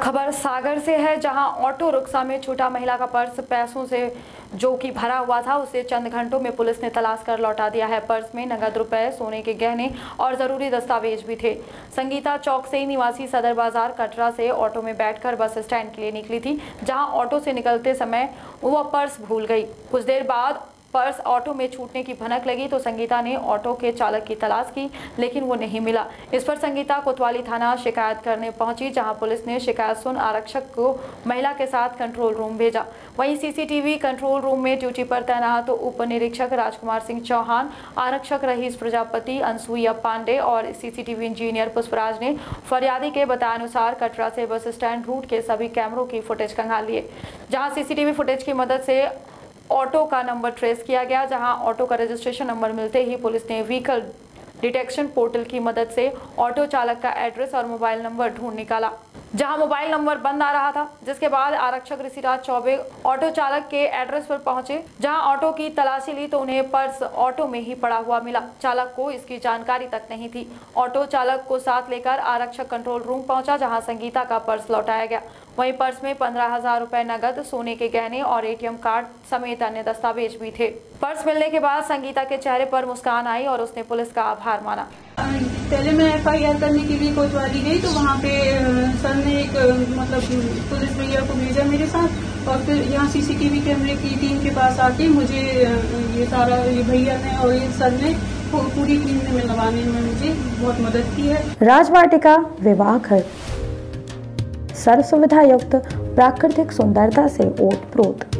खबर सागर से है, जहाँ ऑटो रिक्शा में छूटा महिला का पर्स पैसों से जो कि भरा हुआ था, उसे चंद घंटों में पुलिस ने तलाश कर लौटा दिया है। पर्स में नगद रुपए, सोने के गहने और ज़रूरी दस्तावेज़ भी थे। संगीता चौक से निवासी सदर बाज़ार कटरा से ऑटो में बैठकर बस स्टैंड के लिए निकली थी, जहाँ ऑटो से निकलते समय वह पर्स भूल गई। कुछ देर बाद पर्स ऑटो में छूटने की भनक लगी तो संगीता ने ऑटो के चालक की तलाश की, लेकिन वो नहीं मिला। इस पर संगीता कोतवाली थाना शिकायत करने पहुँची, जहाँ पुलिस ने शिकायत सुन आरक्षक को महिला के साथ कंट्रोल रूम भेजा। वहीं सीसीटीवी कंट्रोल रूम में ड्यूटी पर तैनात तो उप निरीक्षक राजकुमार सिंह चौहान, आरक्षक रहीस प्रजापति, अनसुईया पांडे और सीसीटीवी इंजीनियर पुष्पराज ने फरियादी के बतानुसार कटरा से बस स्टैंड रूट के सभी कैमरों की फुटेज कंगाल लिए, जहाँ सीसीटीवी फुटेज की मदद से ऑटो का नंबर ट्रेस किया गया, जहाँ ऑटो का रजिस्ट्रेशन नंबर मिलते ही पुलिस ने व्हीकल डिटेक्शन पोर्टल की मदद से ऑटो चालक का एड्रेस और मोबाइल नंबर ढूंढ निकाला। जहाँ मोबाइल नंबर बंद आ रहा था, जिसके बाद आरक्षक ऋषिराज चौबे ऑटो चालक के एड्रेस पर पहुँचे। जहाँ ऑटो की तलाशी ली तो उन्हें पर्स ऑटो में ही पड़ा हुआ मिला। चालक को इसकी जानकारी तक नहीं थी। ऑटो चालक को साथ लेकर आरक्षक कंट्रोल रूम पहुँचा, जहाँ संगीता का पर्स लौटाया गया। वहीं पर्स में पंद्रह हज़ार रुपए नगद, सोने के गहने और एटीएम कार्ड समेत अन्य दस्तावेज़ भी थे। पर्स मिलने के बाद संगीता के चेहरे पर मुस्कान आई और उसने पुलिस का आभार माना। पहले मैं एफ़ आई आर करने के लिए कोतवाली गई तो वहाँ पे सर ने एक मतलब पुलिस भैया को भेजा मेरे साथ और फिर यहाँ सीसीटीवी कैमरे की टीम के पास आके मुझे ये सारा, ये भैया ने और ये सर ने पूरी टीम ने मिलवाने में मुझे बहुत मदद की है। राजवाटिका विवाह घर। सर्व सुविधा युक्त प्राकृतिक सुंदरता से ओत प्रोत